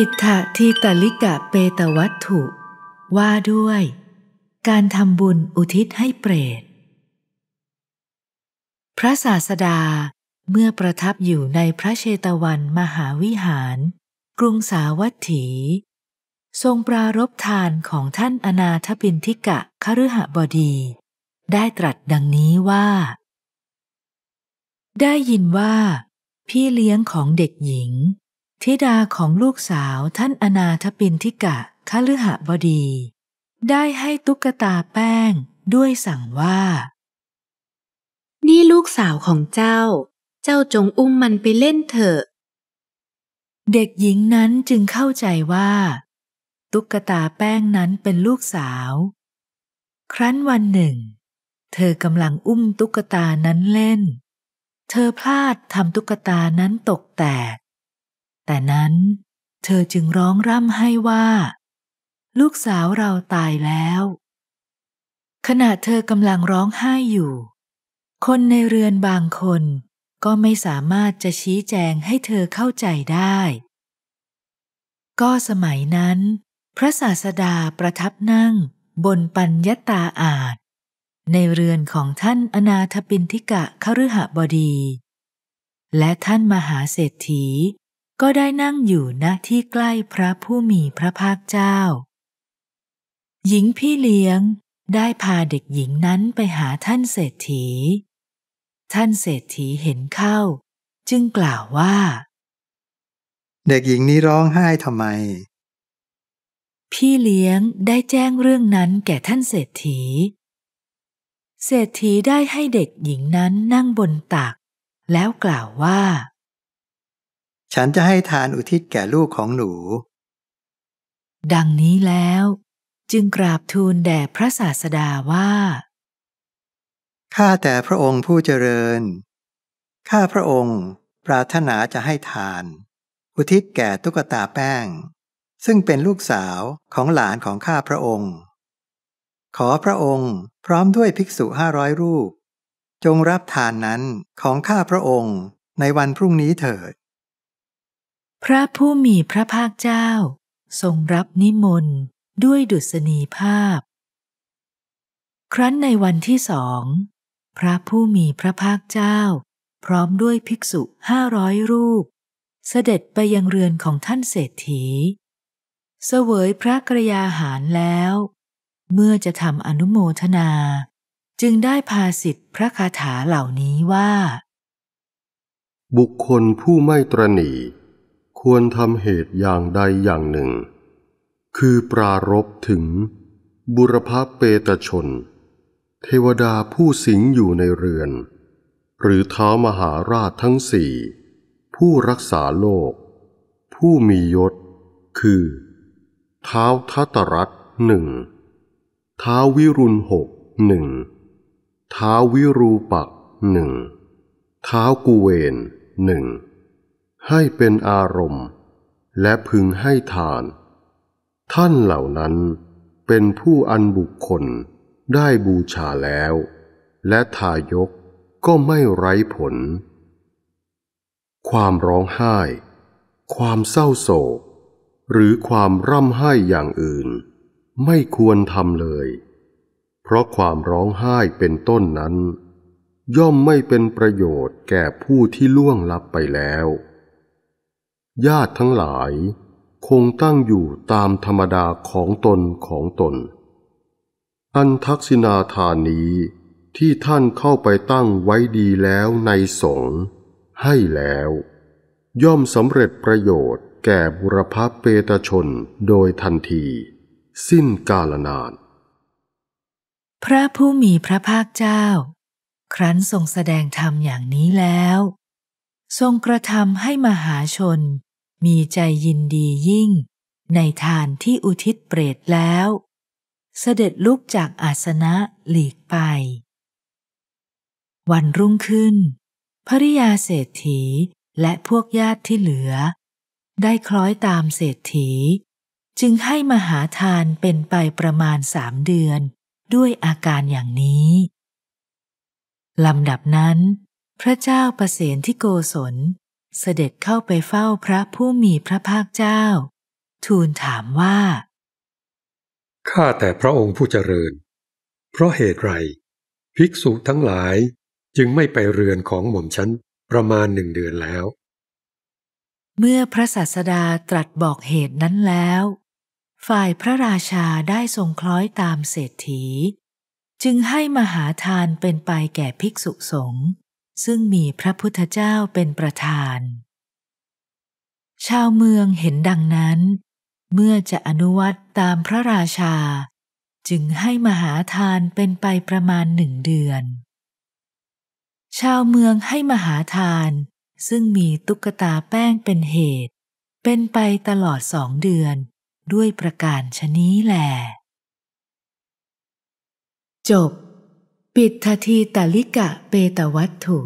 ปิดถะทีตลิกะเปตวัตถุ ว่าด้วย การทำบุญอุทิศให้เปรต พระศาสดาเมื่อประทับอยู่ในพระเชตวันมหาวิหาร กรุงสาวัตถี ทรงปรารบทานของท่านอนาถปินทิกะคฤหบดี ได้ตรัสดังนี้ว่า ได้ยินว่า พี่เลี้ยงของเด็กหญิง ธิดาของลูกสาวท่านอนาถปินทิกะคฤหบดี ได้ให้ตุ๊กตาแป้งด้วยสั่งว่า นี่ลูกสาวของเจ้า เจ้าจงอุ้มมันไปเล่นเถอะ เด็กหญิงนั้นจึงเข้าใจว่า ตุ๊กตาแป้งนั้นเป็นลูกสาว ครั้นวันหนึ่ง เธอกำลังอุ้มตุ๊กตานั้นเล่น เธอพลาดทำตุ๊กตานั้นตกแตก แต่นั้นเธอจึงร้องร่ำให้ว่า ลูกสาวเราตายแล้ว ขณะเธอกำลังร้องไห้อยู่ คนในเรือนบางคนก็ไม่สามารถจะชี้แจงให้เธอเข้าใจได้ ก็สมัยนั้น พระศาสดาประทับนั่งบนปัญญตาอาจ ในเรือนของท่านอนาถปินทิกะคฤหบดี และท่านมหาเศรษฐี ก็ได้นั่งอยู่ณที่ใกล้พระผู้มีพระภาคเจ้า หญิงพี่เลี้ยงได้พาเด็กหญิงนั้นไปหาท่านเศรษฐี ท่านเศรษฐีเห็นเข้า จึงกล่าวว่า เด็กหญิงนี้ร้องไห้ทำไม พี่เลี้ยงได้แจ้งเรื่องนั้นแก่ท่านเศรษฐี เศรษฐีได้ให้เด็กหญิงนั้นนั่งบนตัก แล้วกล่าวว่า ฉันจะให้ทานอุทิศแก่ลูกของหนู ดังนี้แล้ว จึงกราบทูลแด่พระศาสดาว่าข้าแต่พระองค์ผู้เจริญ ข้าพระองค์ปรารถนาจะให้ทาน อุทิศแก่ตุ๊กตาแป้ง ซึ่งเป็นลูกสาวของหลานของข้าพระองค์ ขอพระองค์พร้อมด้วยภิกษุห้าร้อยรูป จงรับทานนั้นของข้าพระองค์ในวันพรุ่งนี้เถิด พระผู้มีพระภาคเจ้า ทรงรับนิมนต์ด้วยดุษณีภาพ ครั้นในวันที่สอง พระผู้มีพระภาคเจ้า พร้อมด้วยภิกษุห้าร้อยรูป เสด็จไปยังเรือนของท่านเศรษฐี เสวยพระกรยาหารแล้ว เมื่อจะทำอนุโมทนา จึงได้พาสิทธิพระคาถาเหล่านี้ว่า บุคคลผู้ไม่ตรณี ควรทำเหตุอย่างใดอย่างหนึ่ง คือปรารบถึง บุรพเปตชน เทวดาผู้สิงอยู่ในเรือน หรือเท้ามหาราชทั้งสี่ผู้รักษาโลก ผู้มียศ คือ เท้าทัตรัตหนึ่งเท้าวิรุณหกหนึ่งเท้าวิรูปักหนึ่งเท้ากูเวนหนึ่ง ให้เป็นอารมณ์ และพึงให้ทาน ท่านเหล่านั้นเป็นผู้อันบุคคลได้บูชาแล้ว และทายกก็ไม่ไร้ผล ความร้องไห้ ความเศร้าโศก หรือความร่ำไห้อย่างอื่น ไม่ควรทำเลย เพราะความร้องไห้เป็นต้นนั้น ย่อมไม่เป็นประโยชน์แก่ผู้ที่ล่วงลับไปแล้ว ญาติทั้งหลาย คงตั้งอยู่ตามธรรมดาของตนของตน อันทักษิณาทานนี้ที่ท่านเข้าไปตั้งไว้ดีแล้วในสงฆ์ให้แล้ว ย่อมสำเร็จประโยชน์แก่บุรพเปตชนโดยทันที สิ้นกาลนาน พระผู้มีพระภาคเจ้า ครั้นทรงแสดงธรรมอย่างนี้แล้ว ทรงกระทำให้มหาชน มีใจยินดียิ่ง ในทานที่อุทิศเปรตแล้ว เสด็จลุกจากอาสนะหลีกไป วันรุ่งขึ้น ภริยาเศรษฐีและพวกญาติที่เหลือ ได้คล้อยตามเศรษฐี จึงให้มหาทานเป็นไปประมาณสามเดือนด้วยอาการอย่างนี้ลำดับนั้น พระเจ้าประเสนที่โกศล เสด็จเข้าไปเฝ้าพระผู้มีพระภาคเจ้า ทูลถามว่า ข้าแต่พระองค์ผู้เจริญ เพราะเหตุไร ภิกษุทั้งหลายจึงไม่ไปเรือนของหม่อมฉันประมาณหนึ่งเดือนแล้ว เมื่อพระศาสดาตรัสบอกเหตุนั้นแล้ว ฝ่ายพระราชาได้ทรงคล้อยตามเศรษฐี จึงให้มหาทานเป็นไปแก่ภิกษุสงฆ์ ซึ่งมีพระพุทธเจ้าเป็นประธาน ชาวเมืองเห็นดังนั้น เมื่อจะอนุวัตตามพระราชา จึงให้มหาทานเป็นไปประมาณหนึ่งเดือน ชาวเมืองให้มหาทาน ซึ่งมีตุ๊กตาแป้งเป็นเหตุ เป็นไปตลอดสองเดือนด้วยประการชนี้แหละจบ ปิดททีตลิกะเปตวัตถุ